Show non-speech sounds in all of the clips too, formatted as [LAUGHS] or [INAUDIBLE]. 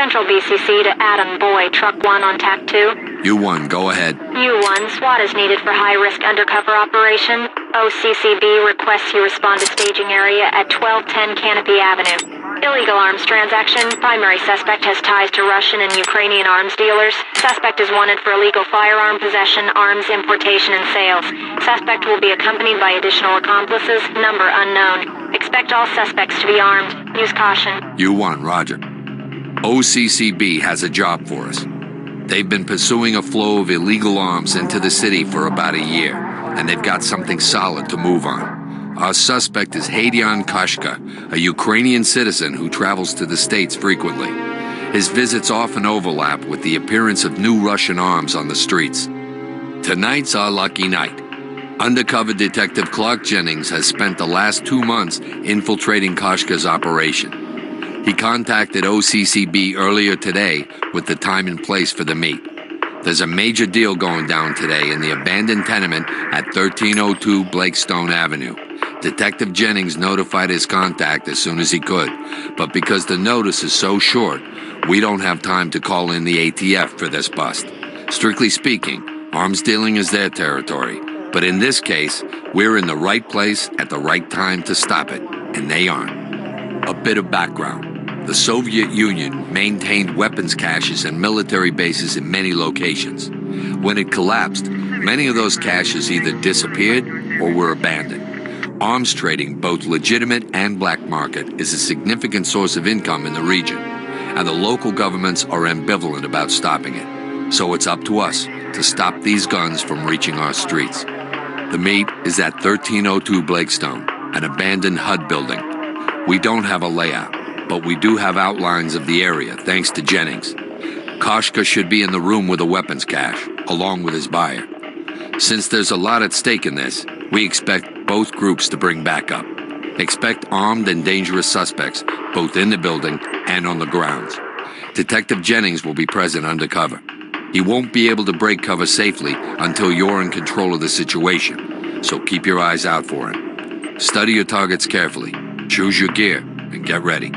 Central BCC to Adam Boy, Truck 1 on TAC 2. U1, go ahead. U1, SWAT is needed for high-risk undercover operation. OCCB requests you respond to staging area at 1210 Canopy Avenue. Illegal arms transaction. Primary suspect has ties to Russian and Ukrainian arms dealers. Suspect is wanted for illegal firearm possession, arms importation, and sales. Suspect will be accompanied by additional accomplices. Number unknown. Expect all suspects to be armed. Use caution. U1, roger. OCCB has a job for us. They've been pursuing a flow of illegal arms into the city for about a year, and they've got something solid to move on. Our suspect is Hadian Koshka, a Ukrainian citizen who travels to the States frequently. His visits often overlap with the appearance of new Russian arms on the streets. Tonight's our lucky night. Undercover Detective Clark Jennings has spent the last two months infiltrating Koshka's operation. He contacted OCCB earlier today with the time and place for the meet. There's a major deal going down today in the abandoned tenement at 1302 Blakestone Avenue. Detective Jennings notified his contact as soon as he could, but because the notice is so short, we don't have time to call in the ATF for this bust. Strictly speaking, arms dealing is their territory, but in this case, we're in the right place at the right time to stop it, and they aren't. A bit of background. The Soviet Union maintained weapons caches and military bases in many locations. When it collapsed, many of those caches either disappeared or were abandoned. Arms trading, both legitimate and black market, is a significant source of income in the region, and the local governments are ambivalent about stopping it. So it's up to us to stop these guns from reaching our streets. The meet is at 1302 Blakestone, an abandoned HUD building. We don't have a layout, but we do have outlines of the area, thanks to Jennings. Koshka should be in the room with a weapons cache, along with his buyer. Since there's a lot at stake in this, we expect both groups to bring backup. Expect armed and dangerous suspects, both in the building and on the grounds. Detective Jennings will be present undercover. He won't be able to break cover safely until you're in control of the situation, so keep your eyes out for him. Study your targets carefully, choose your gear, and get ready.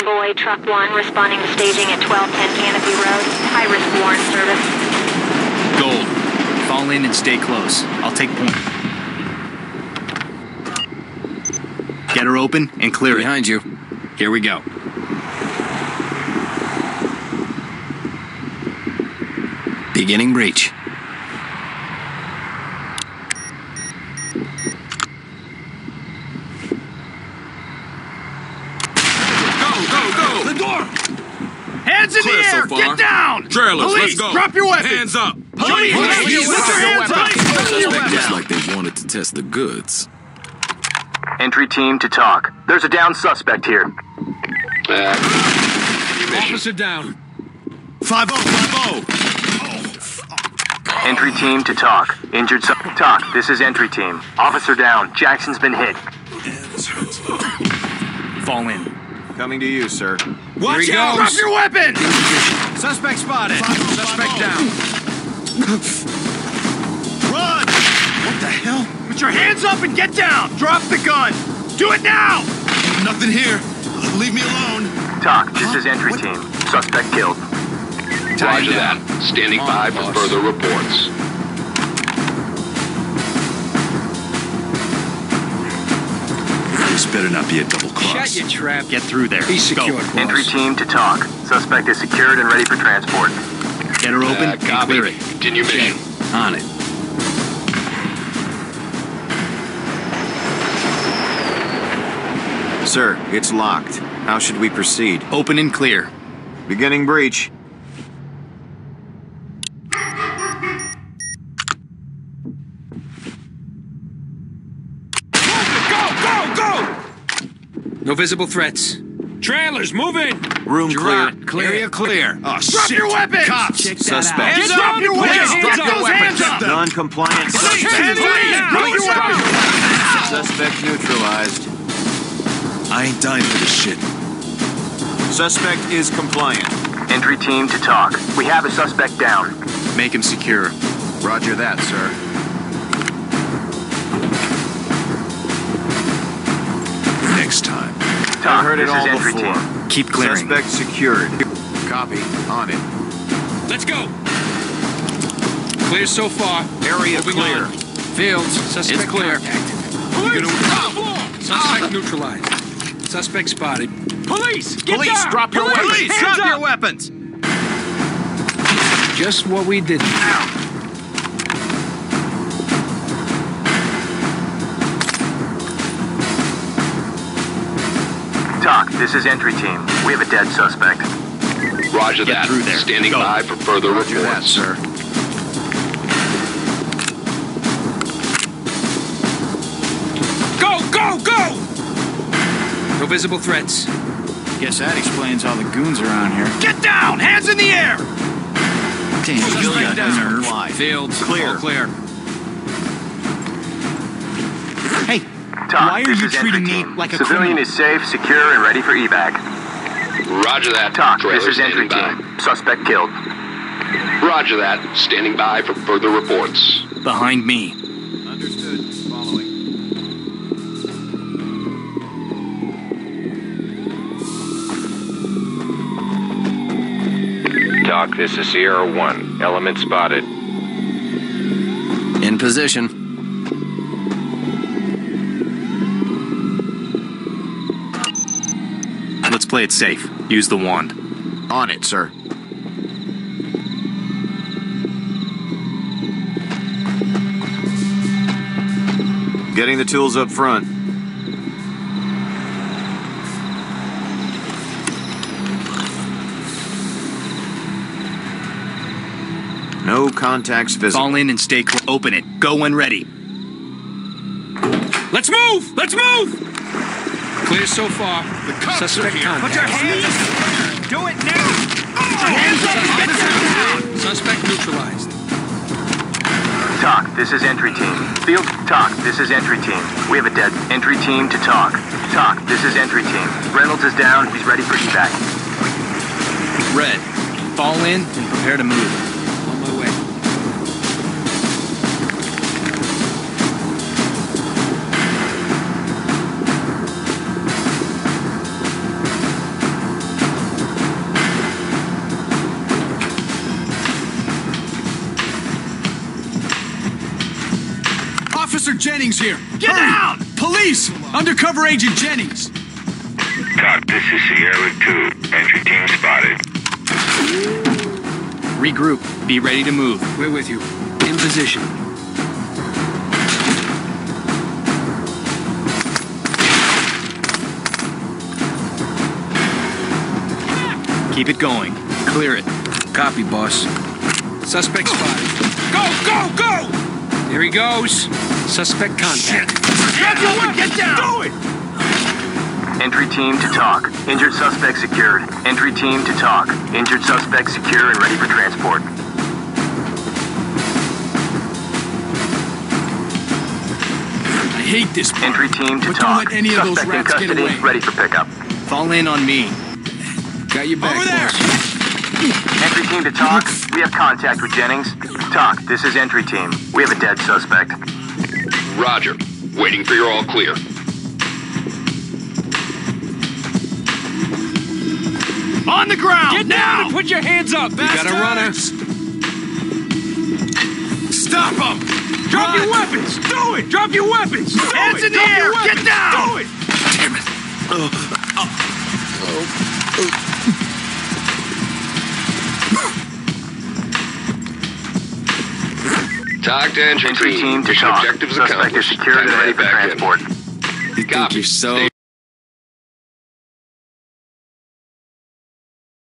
Adam Boy, Truck 1, responding to staging at 1210 Canopy Road. High-risk warrant service. Gold. Fall in and stay close. I'll take point. Get her open and clear it. Behind you. Here we go. Beginning breach. Go, go, go! The door! Hands in Clear the so air! far. Get down! Trailers, Police, let's go! drop your weapons! Hands up! Police, Police, put your hands up! Put your weapons Looks like they wanted to test the goods. Entry team to TOC. There's a down suspect here. Officer down. 5050! Entry team to TOC. Injured su- TOC. This is entry team. Officer down. Jackson's been hit. Fall in. Coming to you, sir. Watch Drop out! your weapons! Suspect spotted. Suspect down. Run! What the hell? Put your hands up and get down! Drop the gun! Do it now! Nothing here. Leave me alone. TOC. This is entry team. Suspect killed. Roger that. Standing by for further reports. Better not be a double cross. Shut your trap. Get through there. Be secured. Entry team to TOC. Suspect is secured and ready for transport. Get her open Uh, and copy. clear it. Continue mission. On it. Sir, it's locked. How should we proceed? Open and clear. Beginning breach. Go, go, go! No visible threats. Trailers, moving! Room clear. Girard, clear. Area clear. Oh, Drop shit. your weapons. Cops. Check Suspect. out. Hands up. Your weapons. Drop up. those hands. Non-compliant. Police, hands up. Drop your weapons. Suspect neutralized. I ain't dying for this shit. Suspect is compliant. Entry team to TOC. We have a suspect down. Make him secure. Roger that, sir. I've heard it all entry before. team. Keep clearing. Suspect secured. Copy. On it. Let's go. Clear so far. Area Moving clear. on. Fields. Suspect It's clear. contact. Police. Suspect ah! neutralized. Suspect spotted. Police. Get Police, down. drop your Police, weapons. hands Drop up. your weapons. Just what we did. TOC. This is entry team. We have a dead suspect. Roger Get that. through there. Standing Go. by for further Roger that, reports. sir. Go, go, go! No visible threats. Guess that explains all the goons around here. Get down! Hands in the air! Damn, you Suspect got down. nerve. Comply. Fields, Clear. all clear. TOC. Why are this you is entry treating me team. like a Civilian criminal? is safe, secure, and ready for evac. Roger that. TOC. Trailer This is entry by. team. Suspect killed. Roger that. Standing by for further reports. Behind me. Understood. Following. TOC, this is Sierra 1. Element spotted. In position. Play it safe. Use the wand. On it, sir. Getting the tools up front. No contacts visible. Fall in and stay close. Open it. Go when ready. Let's move! Let's move! Clear so far. The Suspect contact. Put your hands up! Do it now! hands up and get down! Suspect neutralized. TOC. This is entry team. Field. TOC. This is entry team. We have a dead entry team to TOC. TOC. This is entry team. Reynolds is down. He's ready for evac. Red. Fall in and prepare to move. Jennings here. Get down! Police! Undercover Agent Jennings. TOC, this is Sierra 2. Entry team spotted. Regroup. Be ready to move. We're with you. In position. Keep it going. Clear it. Copy, boss. Suspect spotted. Go, go, go! There he goes. Suspect contact. Get your! Get down! Do it! Entry team to TOC. Injured suspect secured. Entry team to TOC. Injured suspect secure and ready for transport. I hate this part. Entry team to But don't TOC. let any of those suspect in rats get custody. away. Ready for pickup. Fall in on me. Got your back, Over there! boss. Entry team to TOC. [LAUGHS] We have contact with Jennings. TOC. This is entry team. We have a dead suspect. Roger. Waiting for your all clear. On the ground! Get down and put your hands up! We got a runner. Stop him! Drop your weapons! Do it! Drop your weapons! hands in the air! Get down! Do it! TOC oh, oh, oh. To entry, Entry team to Mission TOC. objectives Suspect is accomplished. secured and ready for back in. transport. You Copy. think you're so Stay